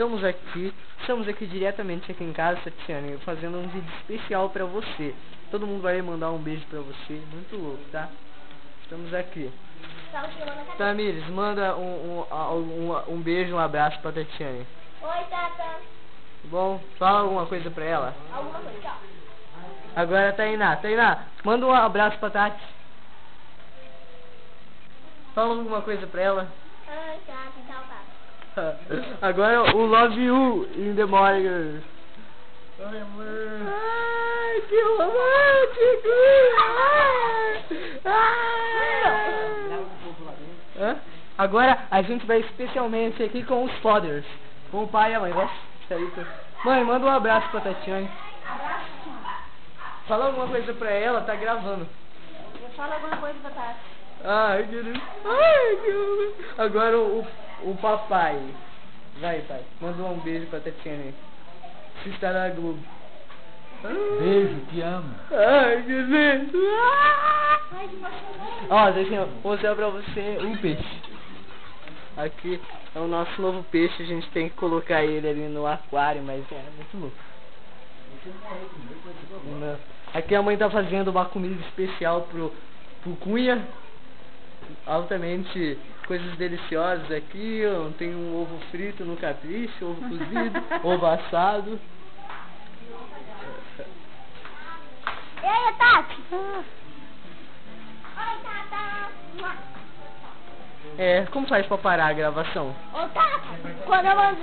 estamos aqui, estamos aqui diretamente aqui em casa, Tatiane, fazendo um vídeo especial pra você. Todo mundo vai mandar um beijo pra você, muito louco, tá? Estamos aqui. Tamires, manda um, um, um, um beijo, um abraço pra Tatiane. Oi, Tata. Bom, fala alguma coisa pra ela. Alguma coisa, tchau. Agora, Tainá. Tainá, manda um abraço pra Tati. Fala alguma coisa pra ela. Oi, Tata, tchau, Tata. Agora o Love You in the morning. Ai, amor. Ai, que romântico! Ai. Agora a gente vai especialmente aqui com os fathers. Com o pai e a mãe. Vai Mãe, manda um abraço pra Tatiane. Abraço. Fala alguma coisa pra ela, tá gravando. Eu falo alguma coisa pra Tata. Ai, que lindo. Ai, que. Agora o, o papai. Vai, pai. Manda um beijo pra Tatiane. Se está na Globo. Beijo, te amo. Ai, que lindo. Ah! Ai, que emocionante. Ó, deixa eu mostrar pra você um peixe. Aqui é o nosso novo peixe. A gente tem que colocar ele ali no aquário, mas é muito louco. Não. Aqui a mãe tá fazendo uma comida especial pro, pro Cunha. Altamente coisas deliciosas aqui. ó. Tem um ovo frito no capricho, ovo cozido, ovo assado. E aí, Tati? Oi, Tata. É, como faz pra parar a gravação? Ô, Tata, quando eu mando